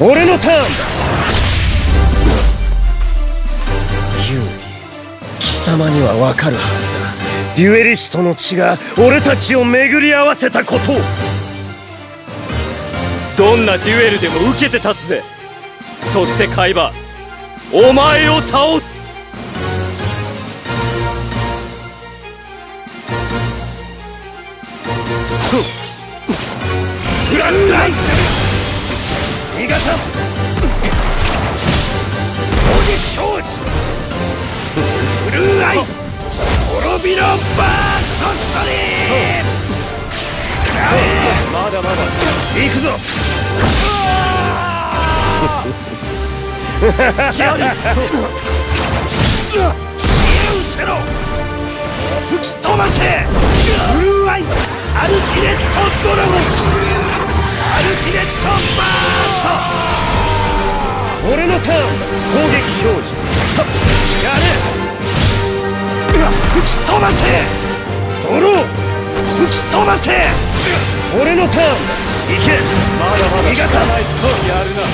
俺のターンだ。有利貴様にはわかるはずだ。デュエリストの血が俺たちを巡り合わせたこと。どんなデュエルでも受けて立つぜ。そして海馬お前を倒す。フランライスブルーアイス滅びのバーストストリームまだまだ。行くぞ隙あり消え失せろ吹き飛ばせブルーアイスアルティレットドラゴンき飛ばせ。ドロー。吹き飛ばせ。俺のターン。だ行け。まだまだ逃がさない。やるな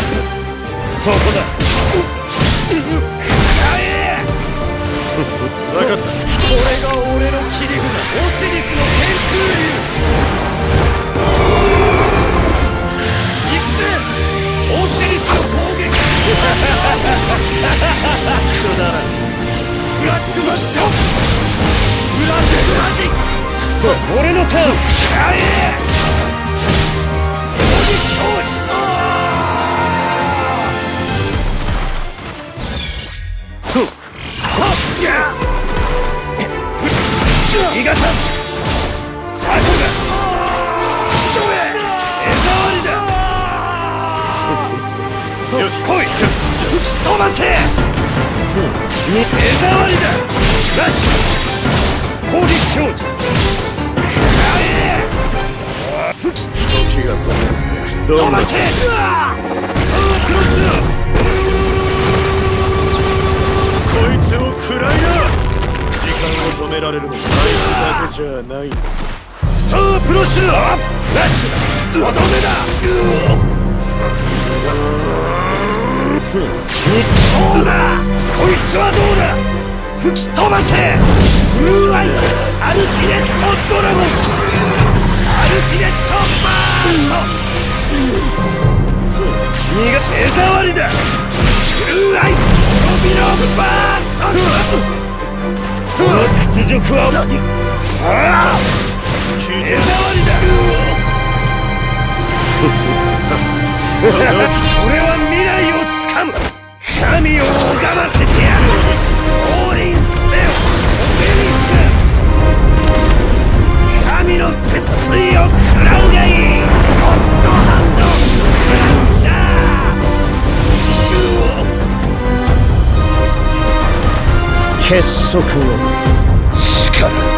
そこだ。やれ分かった。これが俺の切り札。オシリスの天空流行くぜオシリスの攻撃。くだらんブラックマス俺のターン逃がさサコが仕留め手触りだよし来い吹き飛ばせに手触りだラッシュ攻撃表示吹き気が止飛ばせスタークロスこいつを食らいな時間を止められるのはあいつだけじゃないんだぞスタープロスラッシュだとどめだどうだこいつはどうだ？吹き飛ばせ。ブルーアイアルティレットドラゴン。アルティレットバースト。身が手触りだ。ブルーアイ飛びのバースト。この屈辱は何ああ手触りだ。俺は未来をつかむ。神を拝ませてやる。結束の力